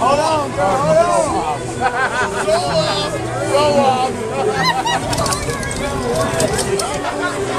Hold on, girl. Hold on. Go off. Go off.